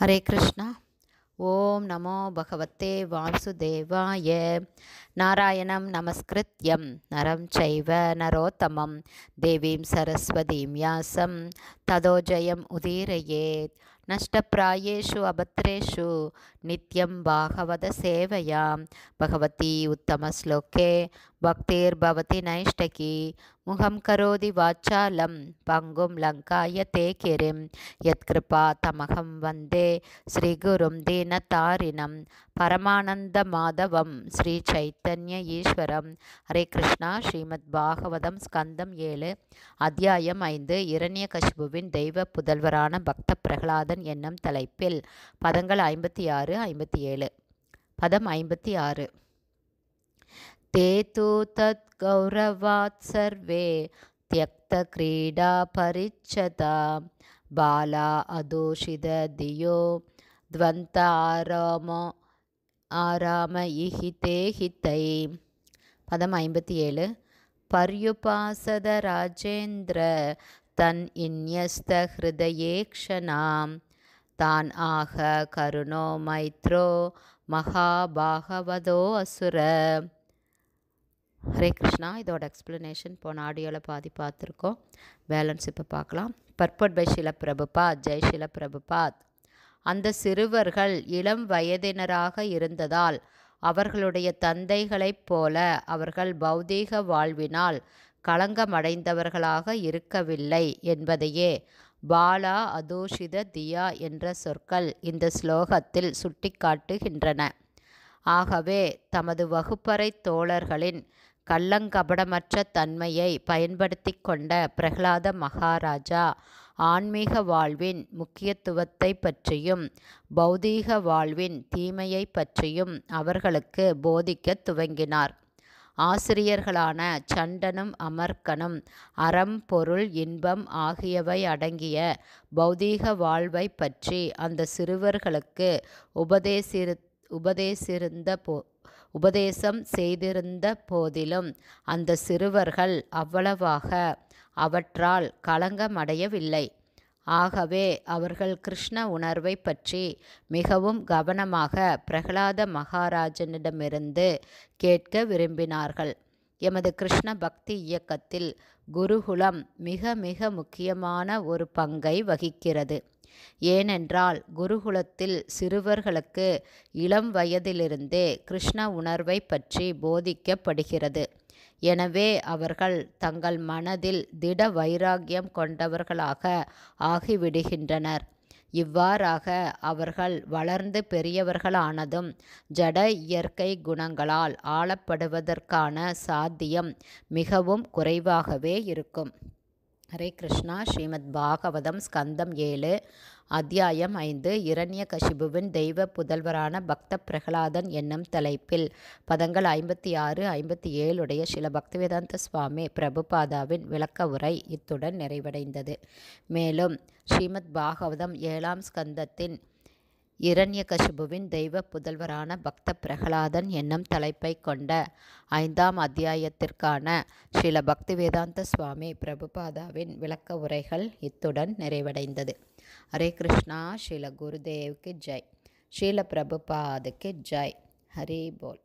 ஹரே கிருஷ்ணா. ஓம் நமோ பகவத்தே வாசுதேவாய. நாராயணம் நமஸ்கிருத்யம். நரம் சைவ நரோத்தமம். தேவீம் சரஸ்வதீம் யாசம். ததோஜயம் உதீரயேத். நஷ்டப்பிராயேஷு அபத்ரேஷு நித்யம் பாகவத சேவையாம் பகவதி உத்தமஸ்லோகே பக்திர்பவதி நைஷ்டகி முகம் கரோதி வாச்சாலம் பங்கும் லங்காய தே யத்கிருபா தமகம் வந்தே ஸ்ரீகுரும் தீனதாரிணம் பரமானந்த மாதவம் ஸ்ரீ சைத்தன்ய ஈஸ்வரம் ஹரே கிருஷ்ணா ஸ்ரீமத் பாகவதம் ஸ்கந்தம் ஏழு அத்தியாயம் ஐந்து இரண்ய கஷ்புவின் தெய்வ புதல்வரான பக்த பிரகலாத அதன் எண்ணம் தலைப்பில் பதங்கள் ஐம்பத்தி ஆறு ஐம்பத்தி ஏழு. பதம் ஐம்பத்தி ஆறு. தே தூ தத் கௌரவாத் சர்வே தியக்த கிரீடா பரிச்சதா பாலா அதோஷித தியோ துவந்த ஆராமோ ஆராம இஹி தேஹித்தை பதம் ஐம்பத்தி ஏழு. பர்யுபாசத ராஜேந்திர தன் இன்யஸ்த ஹிருதயேக்ஷனாம். தான் ஆக கருணோ மைத்ரோ மகாபாகவதோ அசுர. ஹரே கிருஷ்ணா. இதோட எக்ஸ்ப்ளனேஷன் போன ஆடியோவில் பாதி பார்த்துருக்கோம். பேலன்ஸ் இப்போ பார்க்கலாம். பர்பட் பை ஷில பிரபுபாத் ஜெய் ஷில பிரபுபாத் அந்த சிறுவர்கள் இளம் வயதினராக இருந்ததால் அவர்களுடைய தந்தைகளைப் போல அவர்கள் பௌதீக வாழ்வினால் களங்கமடைந்தவர்களாக இருக்கவில்லை என்பதையே பாலா அதோஷித தியா என்ற சொற்கள் இந்த ஸ்லோகத்தில் சுட்டிக்காட்டுகின்றன. ஆகவே தமது வகுப்பறை தோழர்களின் கள்ளங்கபடமற்ற தன்மையை பயன்படுத்தி கொண்ட பிரகலாத மகாராஜா ஆன்மீக வாழ்வின் முக்கியத்துவத்தை பற்றியும் பௌதீக வாழ்வின் தீமையை பற்றியும் அவர்களுக்கு போதிக்க துவங்கினார். ஆசிரியர்களான சண்டனும் அமர்க்கனும் அறம் பொருள் இன்பம் ஆகியவை அடங்கிய பௌதீக வாழ்வை பற்றி அந்த சிறுவர்களுக்கு உபதேசிரு உபதேசிருந்த போ உபதேசம் செய்திருந்த போதிலும் அந்த சிறுவர்கள் அவ்வளவாக அவற்றால் களங்கமடையவில்லை. ஆகவே அவர்கள் கிருஷ்ண உணர்வை பற்றி மிகவும் கவனமாக பிரகலாத மகாராஜனிடமிருந்து கேட்க விரும்பினார்கள். எமது கிருஷ்ண பக்தி இயக்கத்தில் குருகுலம் மிக மிக முக்கியமான ஒரு பங்கை வகிக்கிறது. ஏனென்றால் குருகுலத்தில் சிறுவர்களுக்கு இளம் வயதிலிருந்தே கிருஷ்ண உணர்வை பற்றி போதிக்கப்படுகிறது. எனவே அவர்கள் தங்கள் மனதில் திட வைராக்கியம் கொண்டவர்களாக ஆகிவிடுகின்றனர். இவ்வாறாக அவர்கள் வளர்ந்து பெரியவர்களானதும் ஜட இயற்கை குணங்களால் ஆளப்படுவதற்கான சாத்தியம் மிகவும் குறைவாகவே இருக்கும். ஹரே கிருஷ்ணா. ஸ்ரீமத் பாகவதம் ஸ்கந்தம் ஏழு அத்தியாயம் ஐந்து இரண்ய கசிபுவின் தெய்வ புதல்வரான பக்த பிரகலாதன் என்னும் தலைப்பில். பதங்கள் ஐம்பத்தி ஆறு ஐம்பத்தி ஏழுடைய சில பக்திவேதாந்த சுவாமி பிரபுபாதாவின் விளக்க உரை இத்துடன் நிறைவடைந்தது. மேலும் ஸ்ரீமத் பாகவதம் ஏழாம் ஸ்கந்தத்தின் இரண்யகசிபுவின் தெய்வ புதல்வரான பக்த பிரகலாதன் என்னும் தலைப்பை கொண்ட ஐந்தாம் அத்தியாயத்திற்கான ஸ்ரீல பக்தி வேதாந்த சுவாமி பிரபுபாதாவின் விளக்க உரைகள் இத்துடன் நிறைவடைந்தது. ஹரே கிருஷ்ணா. ஸ்ரீல குருதேவ்க்கு ஜெய். ஸ்ரீல பிரபுபாதுக்கு ஜெய். ஹரி போல்.